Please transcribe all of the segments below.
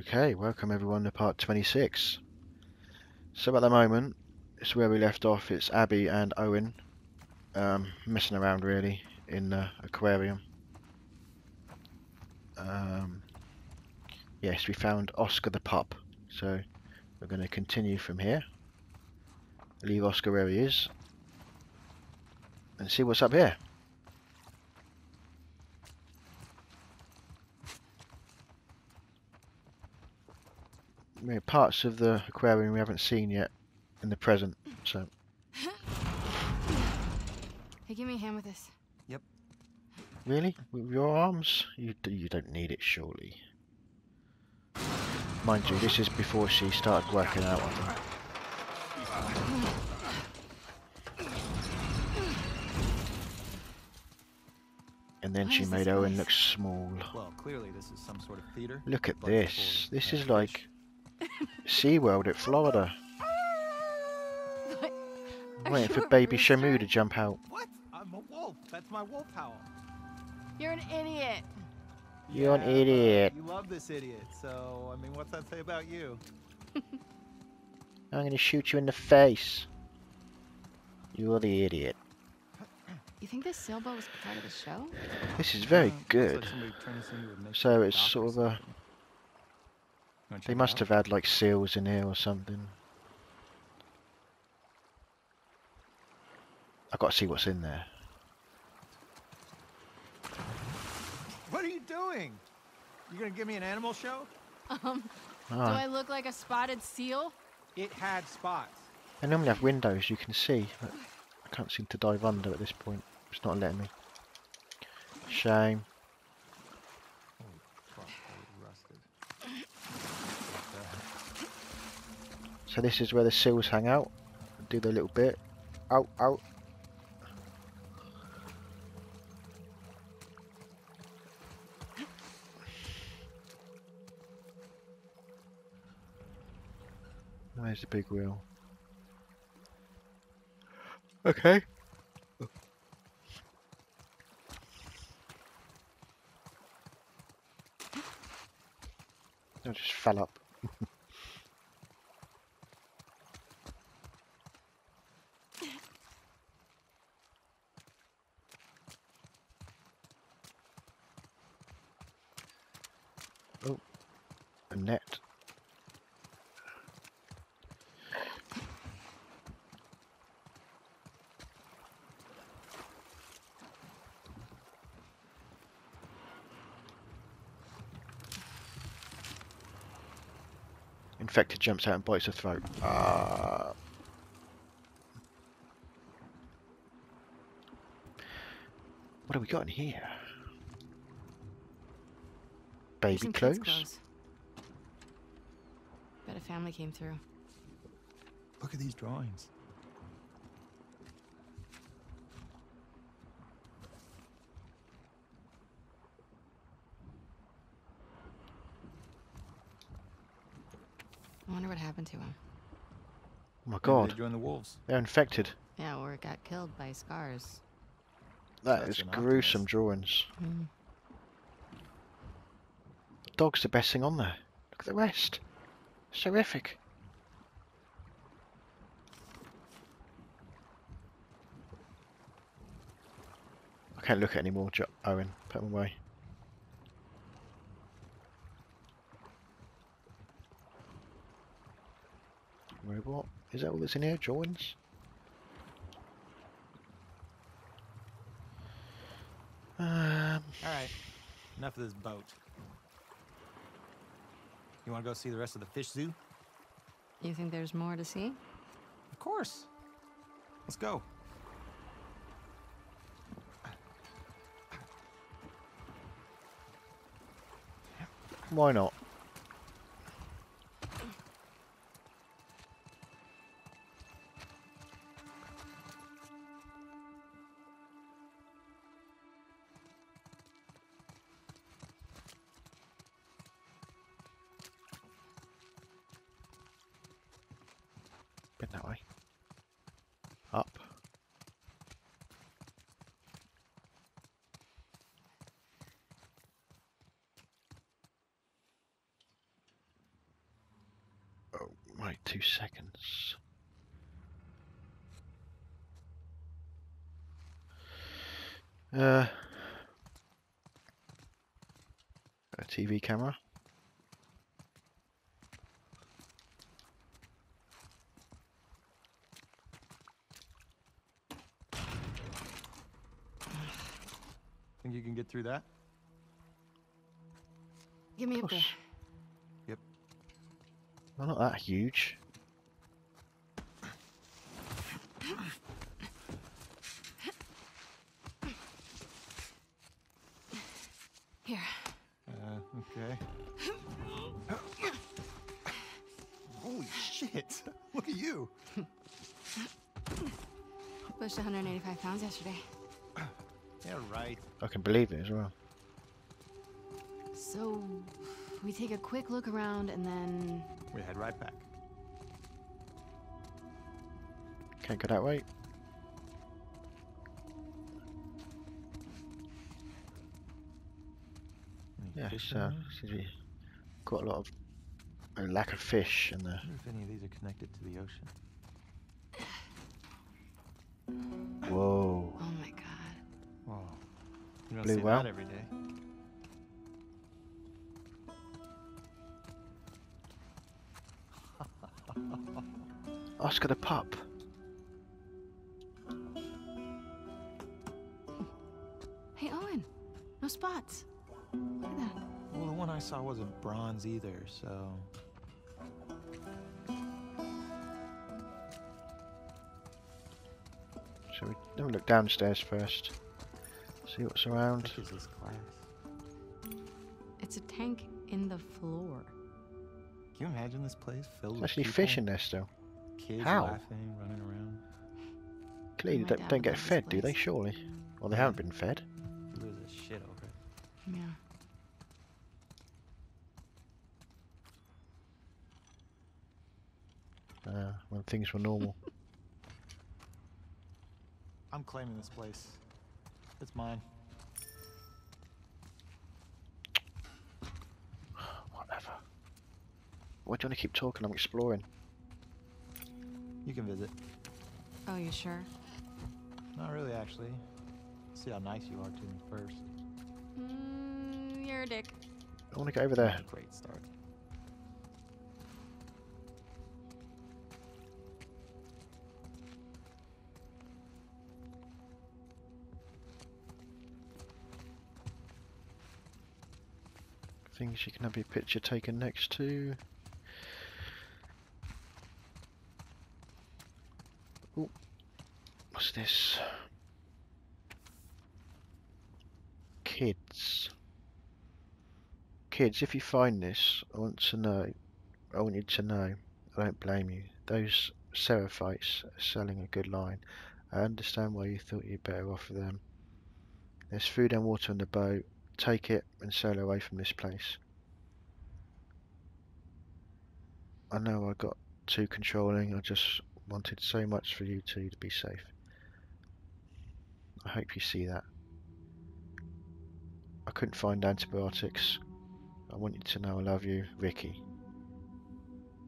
Okay, welcome everyone to part 26. So at the moment, it's where we left off. It's Abby and Owen um, messing around really in the aquarium. Um, yes, we found Oscar the pup. So we're going to continue from here. Leave Oscar where he is. And see what's up here. There are parts of the aquarium we haven't seen yet in the present, so Hey, give me a hand with this. Yep. Really with your arms, you you don't need it surely. Mind you, this is before she started working out. I think. And then What she made Owen place? look small. Well, clearly this is some sort of theater. Look at but this. This bad is fish. like SeaWorld at Florida. What? Are Waiting for baby rooster? Shamu to jump out. What? I'm a wolf. That's my wolf howl. You're an idiot. You're an Yeah, but idiot. You love this idiot. So, I mean, what's that say about you? I'm gonna shoot you in the face. You're the idiot. You think this sailboat was part of the show? This is very Uh, good. like somebody turned this into a makeshift So it's sort of a- something. You wanna They must have had like seals in here or something. I've got to see what's in there. What are you doing? You gonna give me an animal show? Um, do Ah, I look like a spotted seal? It had spots. they normally have windows you can see, but I can't seem to dive under at this point. It's not letting me. Shame. So this is where the seals hang out. Do their little bit. Out, out. Where's the big wheel? Okay. I just fell up. A net. Infected jumps out and bites her throat. Ah. What have we got in here? Baby clothes? kids' clothes. Bet a family came through. Look at these drawings. I wonder what happened to him. Oh my god, They joined the wolves. they're infected. Yeah, or got killed by scars. That That's is gruesome optimist. drawings. Hmm. Dog's the best thing on there. Look at the rest. It's horrific. I can't look at any more, jo Owen. Put them away. Robot? Is that all that's in here? Drawings? Um, All right, enough of this boat. You want to go see the rest of the fish zoo? You think there's more to see? Of course. Let's go. why not? Bit that way. Up. two seconds. Uh, a TV camera. Think you can get through that? Give me Of up there. Yep. Well, not that huge. Can believe it as well. So, we take a quick look around and then. We head right back. Can't go that way. Yeah, so in there? seems to be quite a lot of a lack of fish in I there. wonder if any of these are connected to the ocean. Whoa. You don't Blue see whale? that every day. Oscar the pup. Hey, Owen. No spots. Look at that. Well, the one I saw wasn't bronze either, so. Shall we have a look downstairs first? See what's around. What is this class? It's a tank in the floor. Can you imagine this place filled There's with actually people? fish in there still. Kids How? laughing, running around. Clearly My don't, don't get fed, do they? Surely. Well, they haven't been fed. Lose a shit over it. Yeah. Uh, when things were normal. I'm claiming this place. It's mine. Whatever. Why do you want to keep talking? I'm exploring. You can visit. Oh, you sure? Not really, actually. See how nice you are to me first. Mm, you're a dick. I want to go over there. Great start. Things you can have your picture taken next to. Ooh. What's this? Kids. Kids, if you find this, I want to know. I want you to know. I don't blame you. Those seraphites are selling a good line. I understand why you thought you'd better offer them. There's food and water on the boat. Take it and sail away from this place. I know I got too controlling. I just wanted so much for you two to be safe. I hope you see that. I couldn't find antibiotics. I want you to know I love you, Ricky.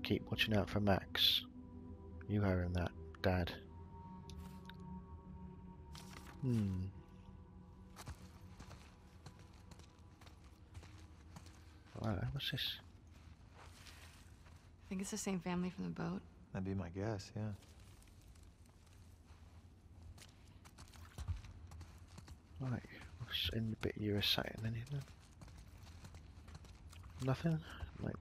Keep watching out for Max. You owe him that, Dad. Hmm. Wow, what's this? I think it's the same family from the boat. That'd be my guess, yeah. Right, what's in the bit you were saying? Anything? Nothing? Like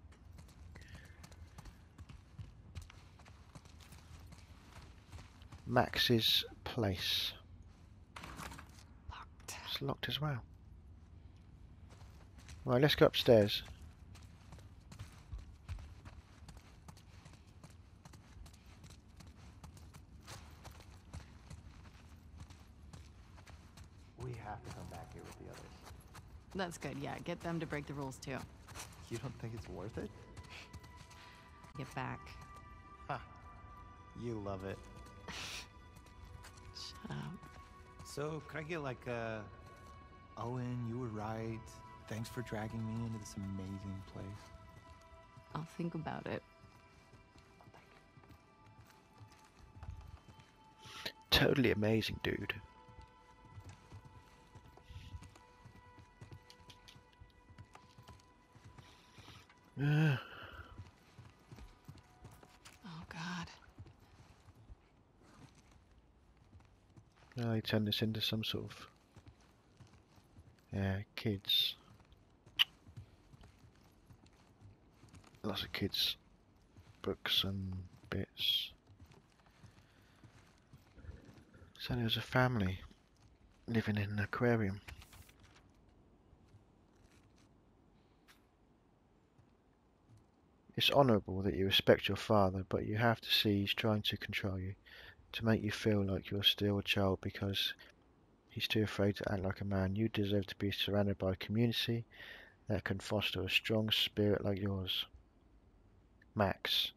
Max's place. Locked. It's locked as well. Right, let's go upstairs. We have to come back here with the others. That's good, yeah. Get them to break the rules too. You don't think it's worth it? Get back. Ha. You love it. Shut up. So, could I get like a. Owen, you were right. Thanks for dragging me into this amazing place. I'll think about it. Totally amazing, dude. Oh god. Now they turn this into some sort of yeah, kids. Lots of kids books and bits. So there was a family living in an aquarium. It's honourable that you respect your father, but you have to see he's trying to control you, to make you feel like you're still a child because he's too afraid to act like a man. You deserve to be surrounded by a community that can foster a strong spirit like yours. Max.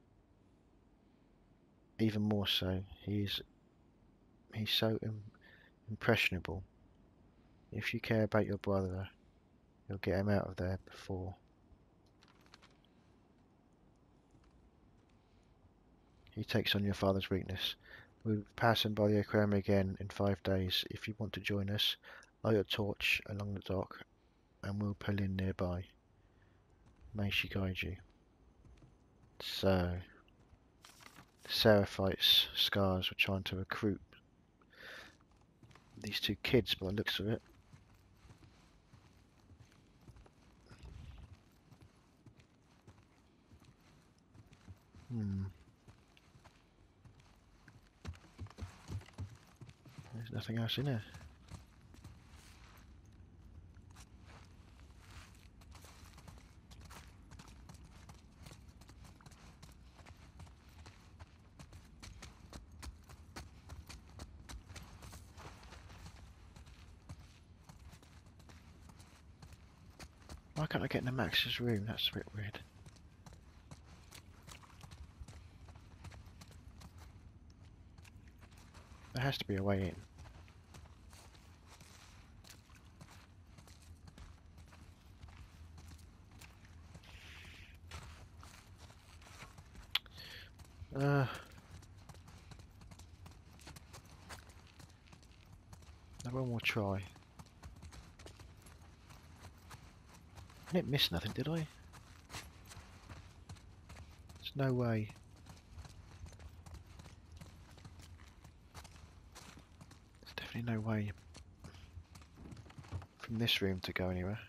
Even more so, he's he's so Im- impressionable. If you care about your brother, you'll get him out of there before. He takes on your father's weakness. We'll be passing by the aquarium again in five days. If you want to join us, light a torch along the dock and we'll pull in nearby. May she guide you. So, Seraphites scars were trying to recruit these two kids by the looks of it. Hmm. There's nothing else in here. Why can't I get into Max's room? That's a bit weird. There has to be a way in. Uh, one more try. Didn't miss nothing, did I? There's no way. There's definitely no way from this room to go anywhere.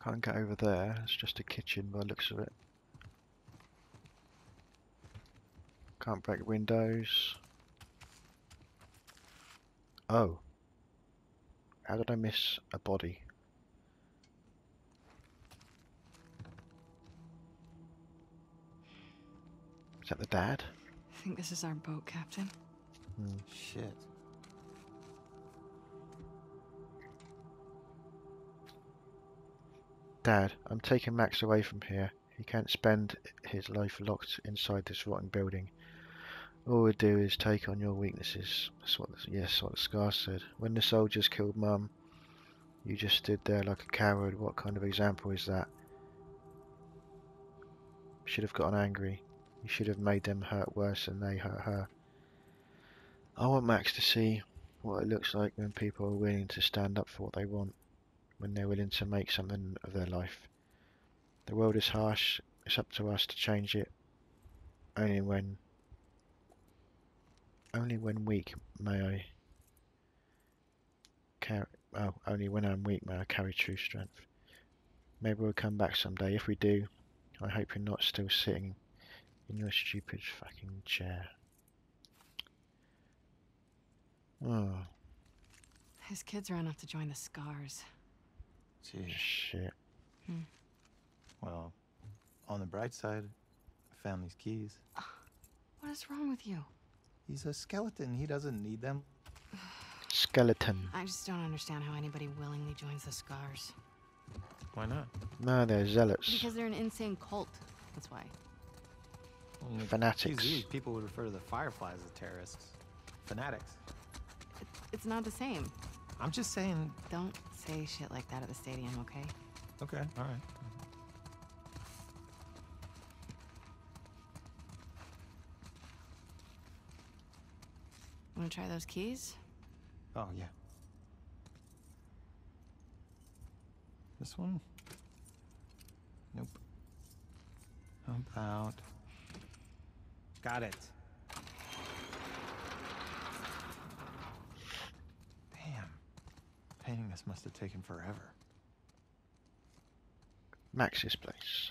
I can't get over there, it's just a kitchen by the looks of it. Can't break windows. Oh. How did I miss a body? Is that the dad? I think this is our boat, Captain. Hmm. Shit. Dad, I'm taking Max away from here. He can't spend his life locked inside this rotten building. All we do is take on your weaknesses. That's what, the, yes, what the scar said. When the soldiers killed Mum, you just stood there like a coward. What kind of example is that? You should have gotten angry. You should have made them hurt worse than they hurt her. I want Max to see what it looks like when people are willing to stand up for what they want, when they're willing to make something of their life. The world is harsh, it's up to us to change it. Only when only when weak may I carry oh, only when I'm weak may I carry true strength. Maybe we'll come back someday. If we do, I hope you're not still sitting in your stupid fucking chair. Oh, His kids ran off to join the Scars. Gee. shit. Hmm. Well, on the bright side, I found these keys. What is wrong with you? He's a skeleton. He doesn't need them. Skeleton. I just don't understand how anybody willingly joins the Scars. Why not? No, they're zealots. Because they're an insane cult. That's why. Well, Fanatics. TZ, people would refer to the Fireflies as terrorists. Fanatics. It's not the same. I'm just saying, Don't say shit like that at the stadium, okay? Okay, all right. Want to try those keys? Oh, yeah. This one? Nope. How about. Got it. Damn. Painting this must have taken forever. Max's place.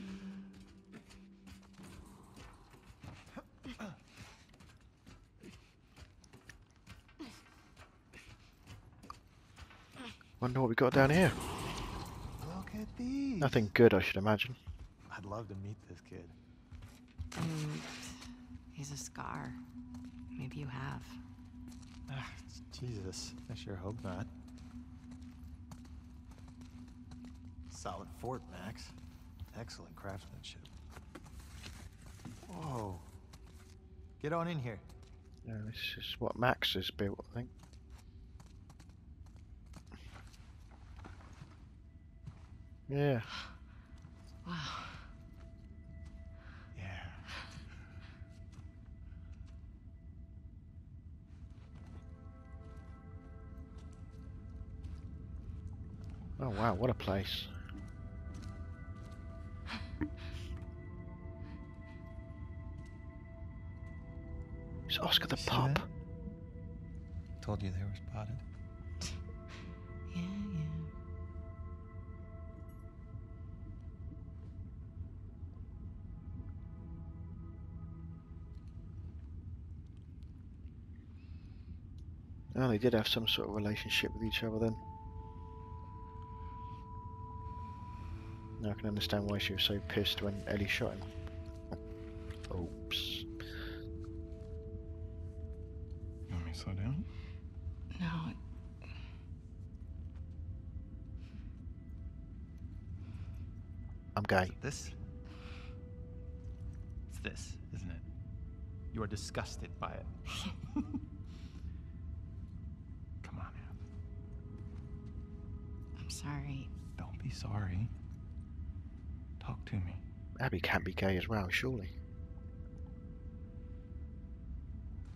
Wonder what we got down here. Look at these. Nothing good, I should imagine. I'd love to meet this kid. And he's a scar. Maybe you have. Ah, Jesus. I sure hope not. Solid fort, Max. Excellent craftsmanship. Whoa. Get on in here. Yeah, this is what Max has built, I think. Yeah. Wow. Yeah. Oh wow, what a place. It's Oscar the pup? Told you they were spotted. They did have some sort of relationship with each other then. Now I can understand why she was so pissed when Ellie shot him. Oops. You want me to slow down? No, I'm gay. Is it this? It's this, isn't it? You are disgusted by it. sorry. Talk to me. Abby can't be gay as well, surely.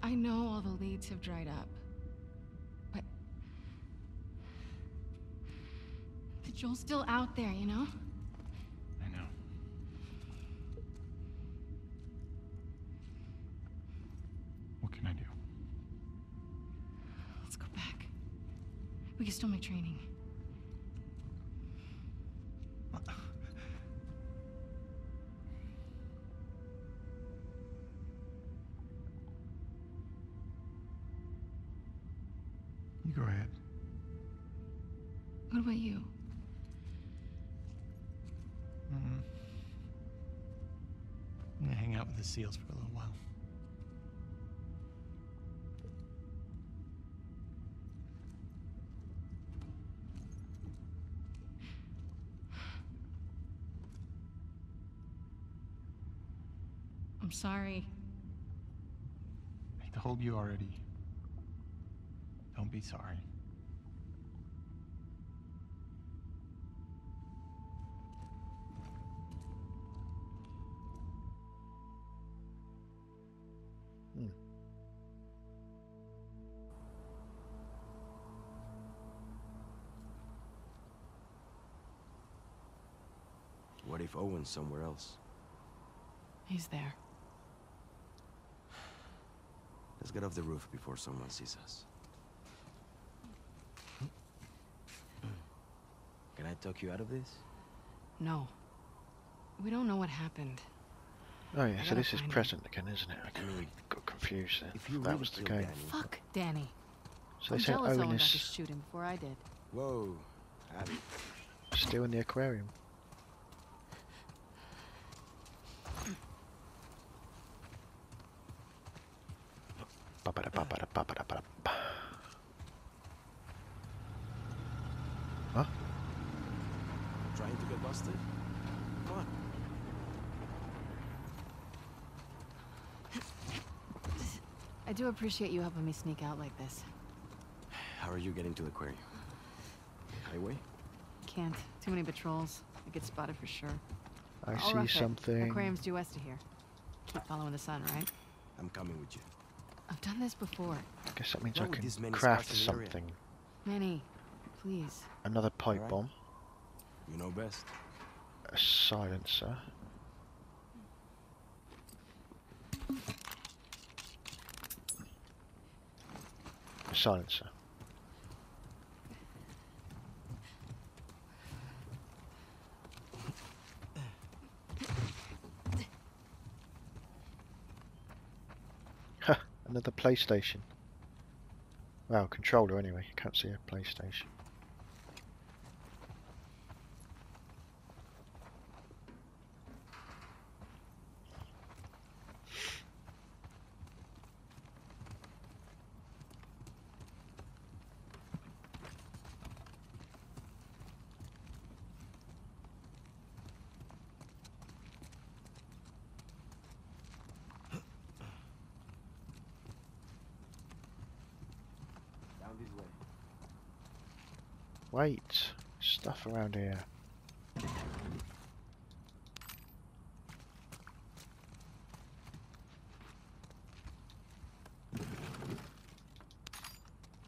I know all the leads have dried up. But. But Joel's still out there, you know? I know. What can I do? Let's go back. We can still make training. Seals for a little while. I'm sorry. I told you already. Don't be sorry. What if Owen's somewhere else? He's there. Let's get off the roof before someone sees us. Can I talk you out of this? No. We don't know what happened. Oh yeah, I so this is find him. present again, isn't it? I I mean, got confused there. if you that really was the killed game. Danny- Fuck Danny. So they I'm said Owen Owen is shoot him before I did. Whoa, Abby. still in the aquarium. Ba-ba-da-ba-ba-da-ba-ba-da-ba-da. Trying to get busted? Come on. I do appreciate you helping me sneak out like this. How are you getting to the aquarium? Highway? Can't. Too many patrols. I get spotted for sure. I I'll see rough it. something. Aquarium's due west of here. Keep following the sun, right? I'm coming with you. I've done this before. I guess that means Not I can craft scouts area. something. Manny, please. Another pipe Alright. bomb, You know best. a silencer. A silencer. Another PlayStation. Well, controller anyway. Can't see a PlayStation. Down this way. Wait, stuff around here.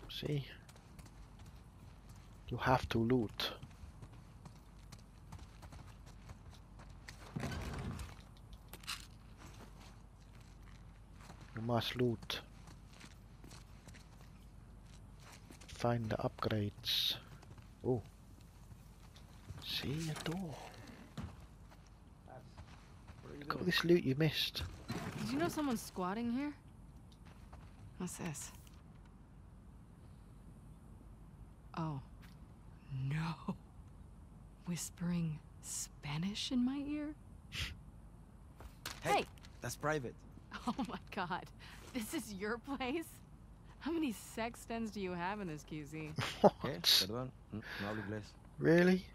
See? You have to loot. You must loot. Find the upgrades. Oh. See a door. Look at all this loot you missed. Did you know someone's squatting here? What's this? Oh. No. Whispering Spanish in my ear? Hey, Hey! That's private. Oh my god. This is your place? How many sex sextons do you have in this QZ? What? ¿Qué? Perdón. No hablo inglés. Really?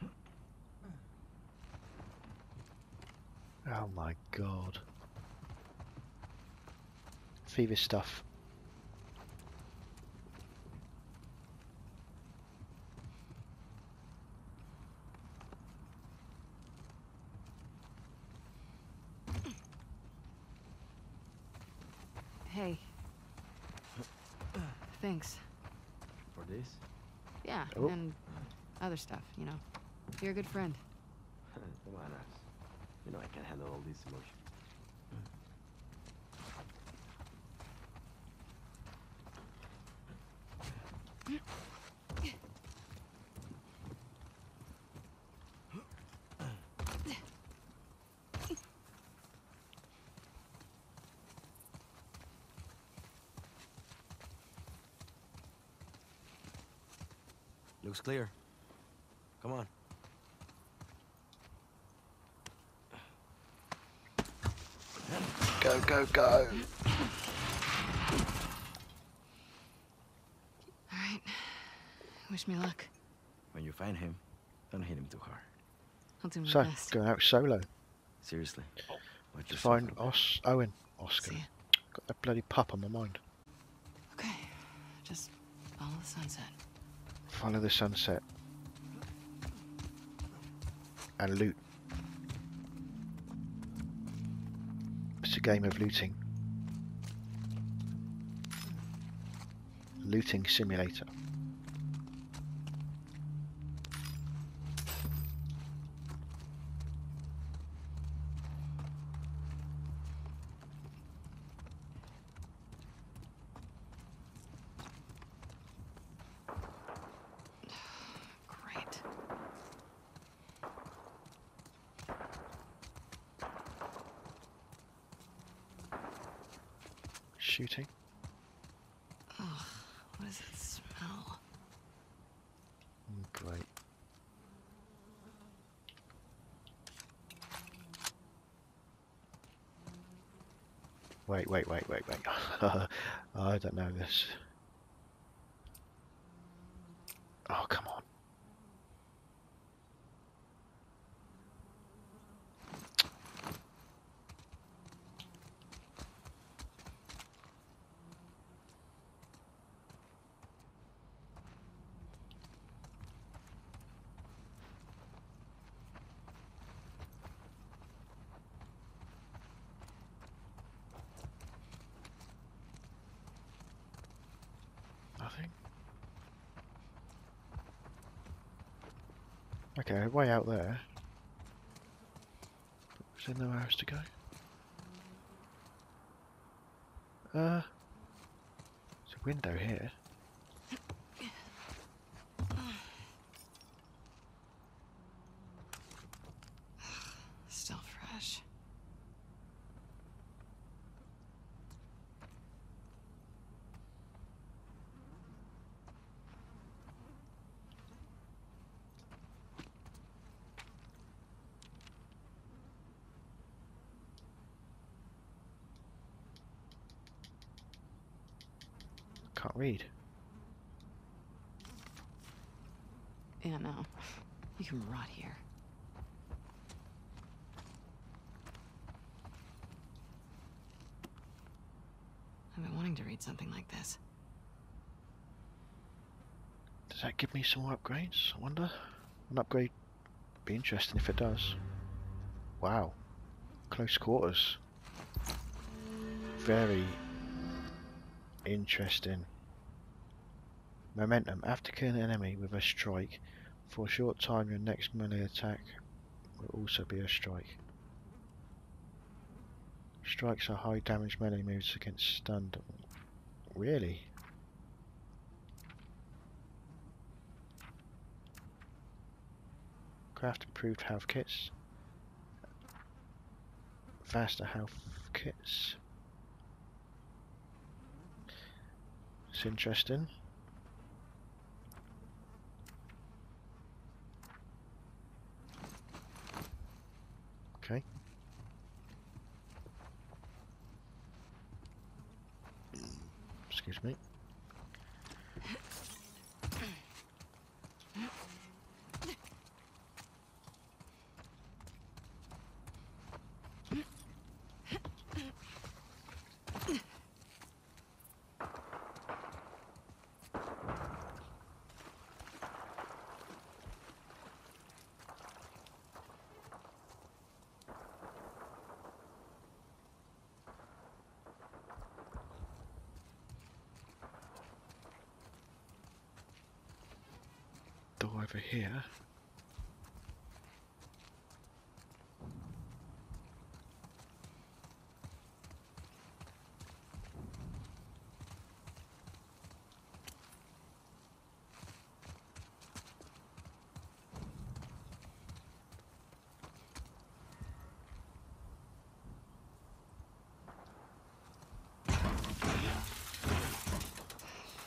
Oh my god. Fever stuff. Hey. Thanks. For this? Yeah, Oh. and other stuff, you know. You're a good friend. Come on. You know I can't handle all this emotion. Mm. Looks clear. Come on. Go, go, go! Alright. Wish me luck. When you find him, don't hit him too hard. I'll do my So, best. going out solo Seriously. Watch to yourself find. Os Owen. Oscar. See. Got that bloody pup on my mind. Okay. Just follow the sunset. Follow the sunset. And loot. It's a game of looting. Looting simulator. Shooting. Ugh, what does it smell? Mm, Great. Wait, wait, wait, wait, wait. I don't know this. Oh, come on. Nothing. Okay, way out there. Is there nowhere else to go? Uh, there's a window here. Still fresh. Can't read. Yeah, no. You can rot here. I've been wanting to read something like this. Does that give me some more upgrades? I wonder. An upgrade be interesting if it does. Wow. Close quarters. Very interesting. Momentum. After killing an enemy with a strike, for a short time your next melee attack will also be a strike. Strikes are high damage melee moves against stunned. Really? Craft improved health kits. Faster health kits. It's interesting. Excuse me. Over here.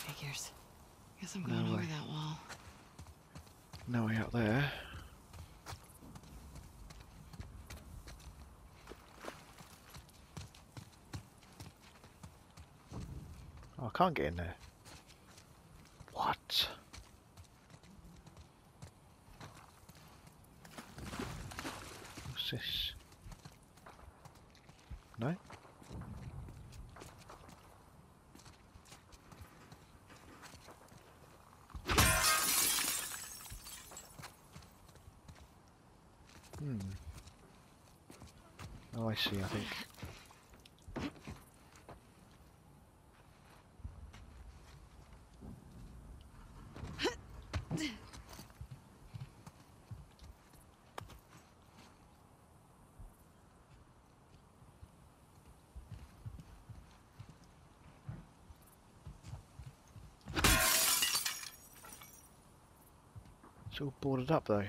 Figures. Guess I'm No going over way. that wall. No way out there. Oh, I can't get in there. What? What's this? No? Hmm. Oh, I see, I think. It's all boarded up though.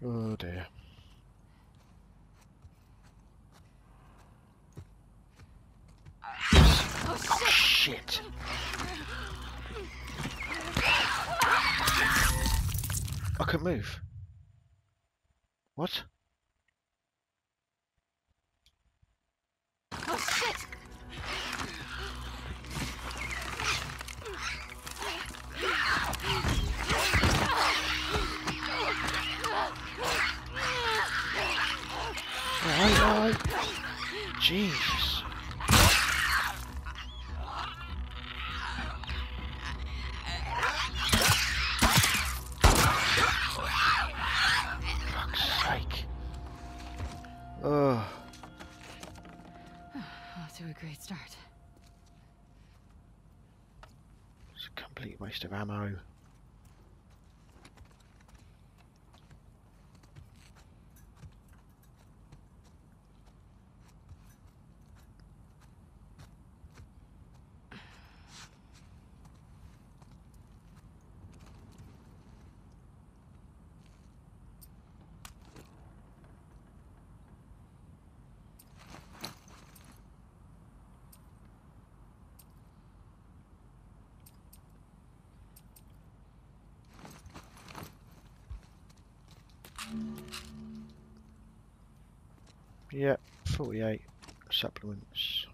Oh dear. Oh shit! Shit! I couldn't move. What? Oh shit! Right, right. Jesus. Ammo. Yep, 48 supplements.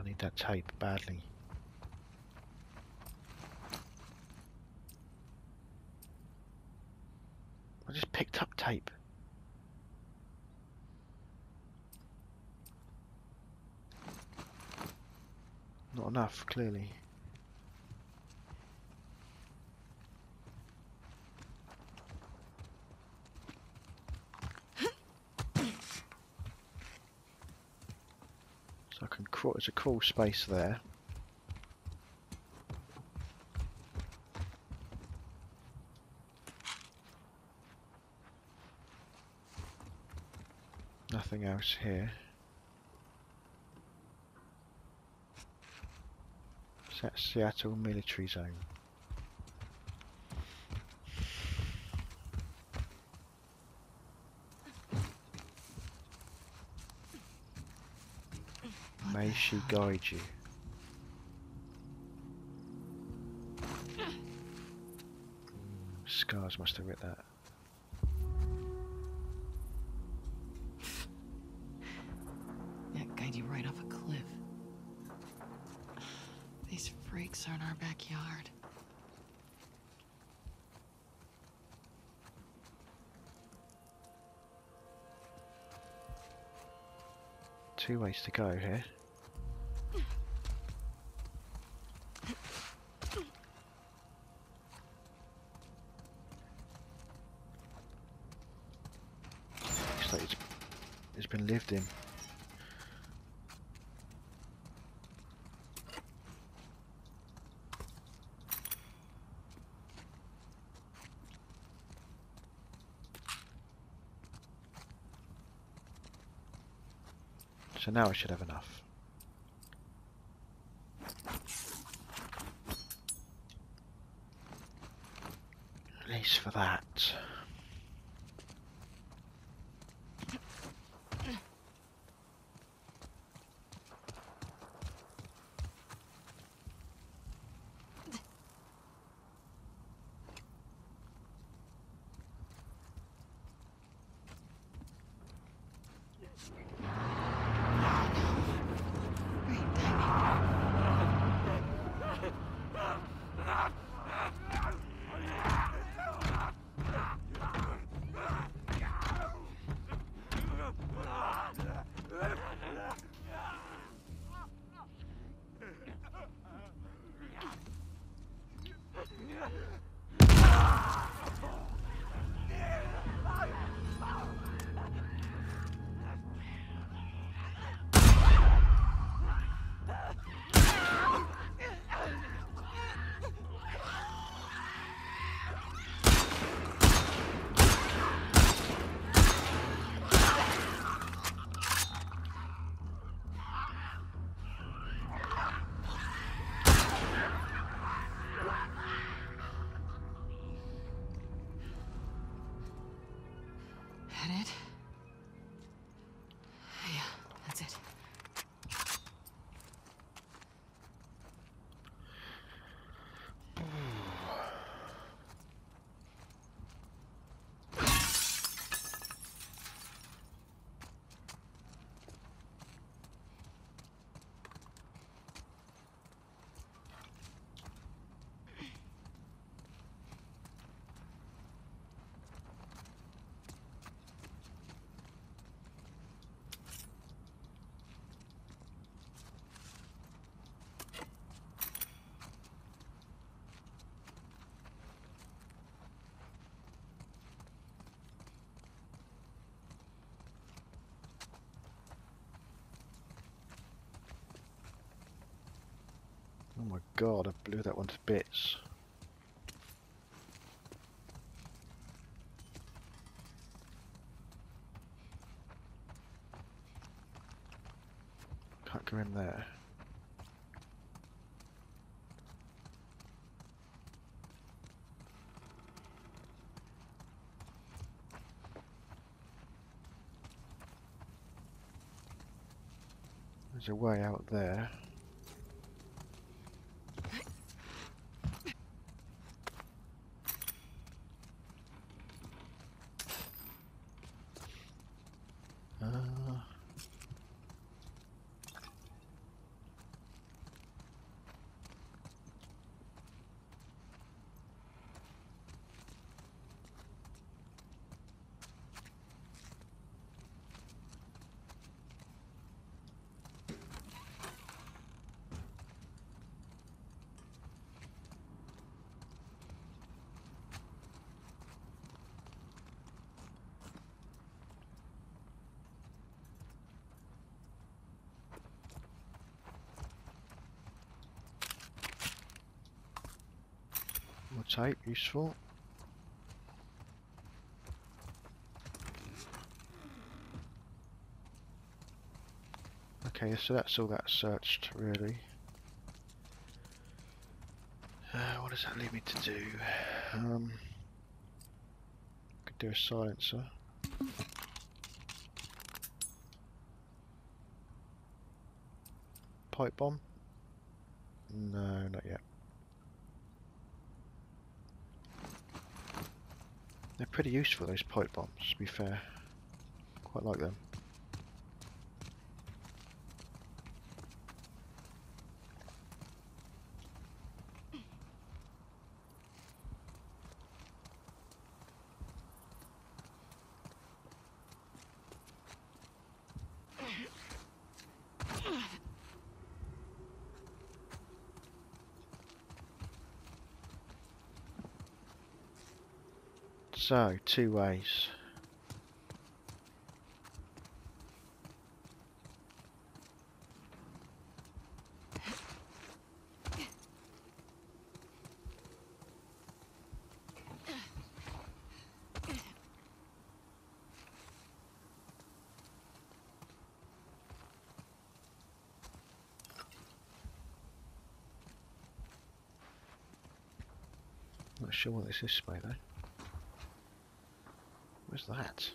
I need that tape badly. I just picked up tape. Not enough, clearly. Crawl, there's a crawl space there. Nothing else here. Se- Seattle Military Zone. May she guide you. Scars must have writ that. That guide you right off a cliff. These freaks are in our backyard. Two ways to go here. Looks like it's, in. So now I should have enough. At least for that. My god, I blew that one to bits. Can't go in there. There's a way out there. Uh, more tape, useful. Okay, so that's all that searched, really. Uh, what does that leave me to do? Um, could do a silencer. Pipe bomb? No, not yet. They're pretty useful, those pipe bombs, to be fair. Quite like them. So, two ways. Not sure what this is way though. Where's that?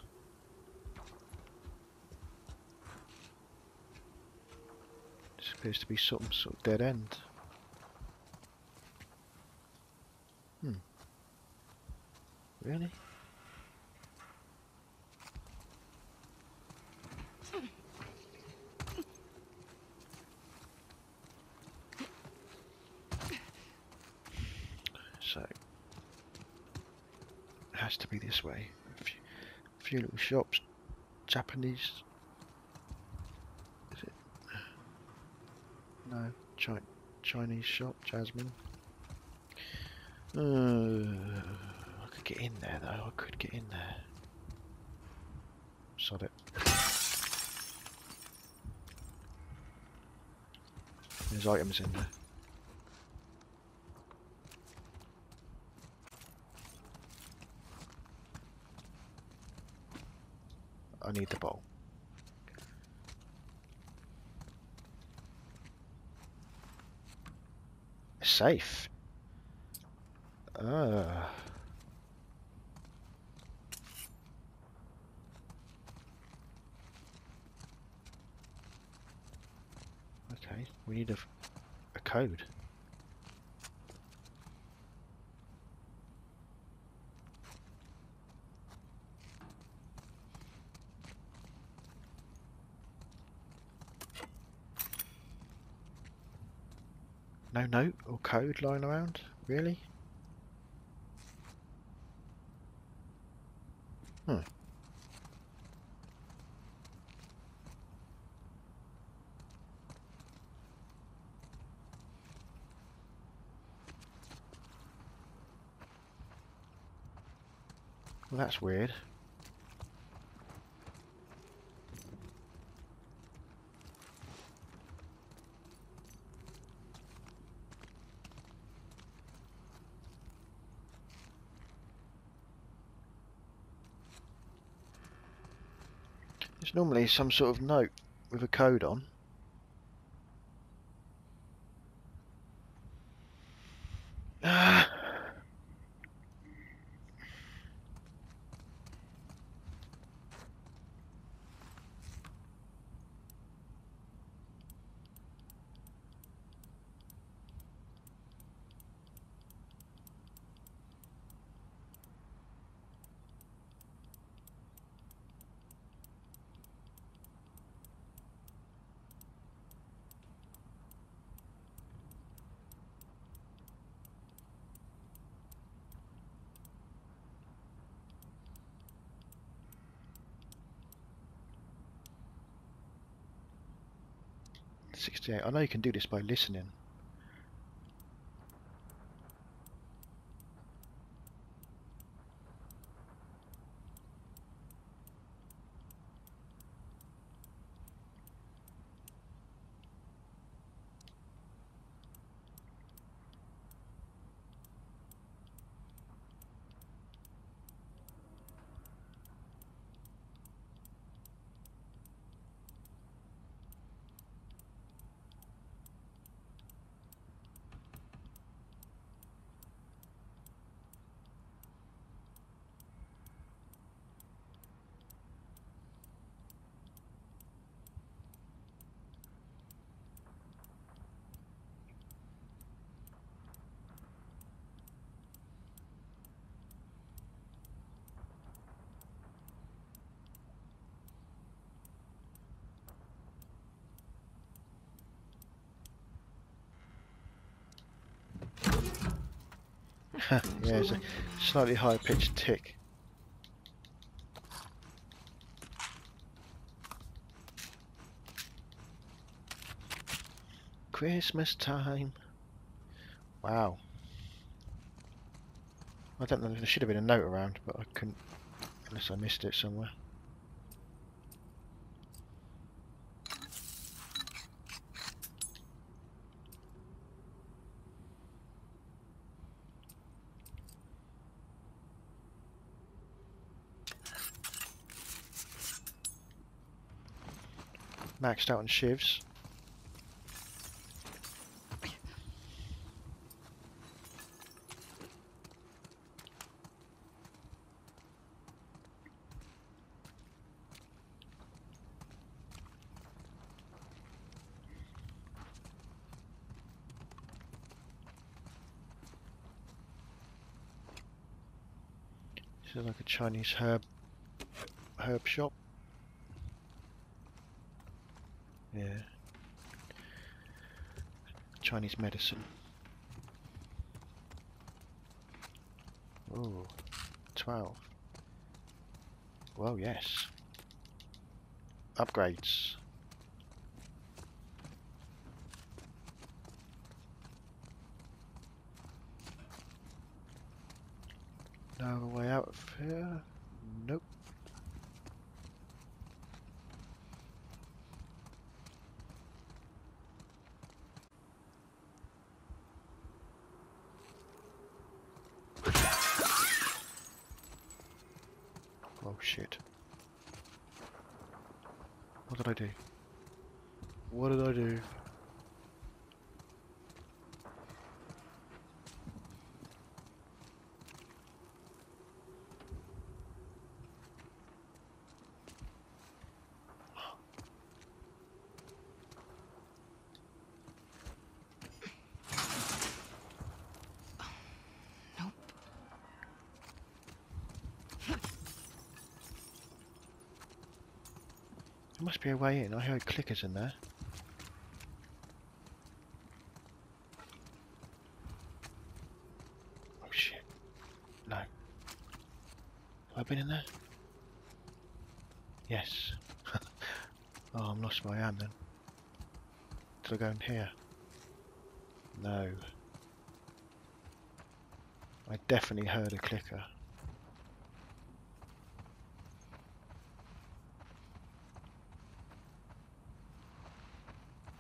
This appears to be some sort of dead end. Hmm. Really? So, it has to be this way. A few, a few little shops, Japanese. Is it? No, Chi Chinese shop, Jasmine. Uh, I could get in there though. I could get in there. Sod it. There's items in there. need the bow. Safe. Uh. Okay, we need a, a code. No note or code lying around? Really? Hmm. Well, that's weird. There's normally some sort of note with a code on. Ah. Sixty-eight. I know you can do this by listening. yeah, it's a slightly higher pitched tick. Christmas time. Wow. I don't know, there should have been a note around, but I couldn't, unless I missed it somewhere. Maxed out on shivs. This is like a Chinese herb herb shop. Yeah. Chinese medicine. Oh, 12. Well, yes. Upgrades. No way out of here? Nope. Oh shit. What did I do? What did I do? There must be a way in. I heard clickers in there. Oh shit. No. Have I been in there? Yes. oh, I'm lost where I am then. Did I go in here? No. I definitely heard a clicker.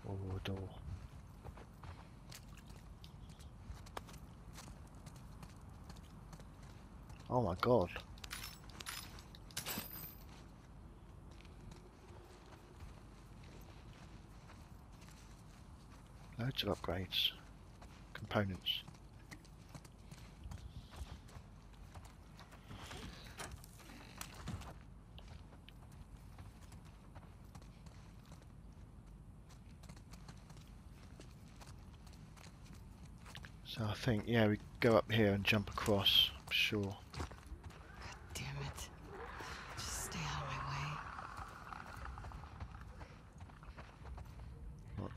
Or a door. Oh my god. Loads of upgrades. Components. So I think, yeah, we go up here and jump across, I'm sure. Damn it. Just stay out of my way. What?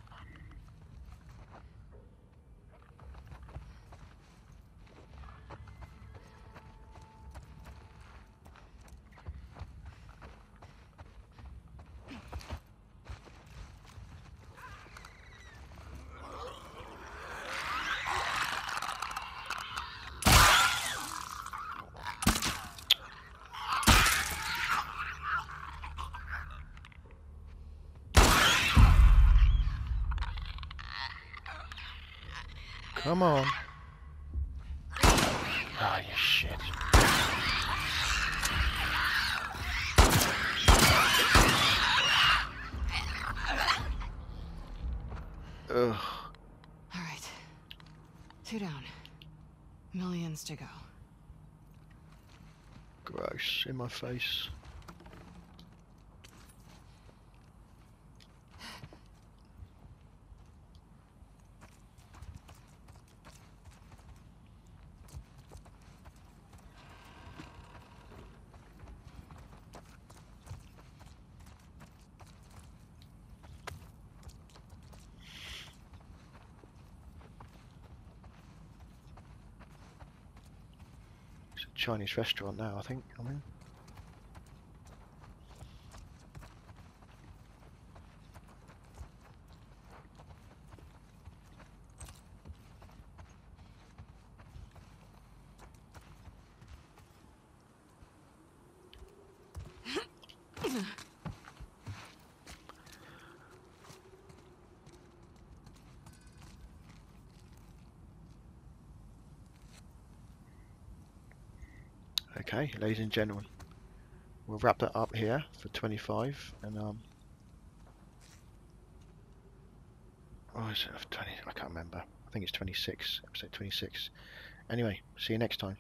Come on. Ah, you shit. Ugh. All right. Two down. Millions to go. Gross. In my face. Chinese restaurant now, I think. I mean. Okay, ladies and gentlemen, we'll wrap that up here for 25, and um, oh, is it 20? I can't remember. I think it's 26, episode 26. Anyway, see you next time.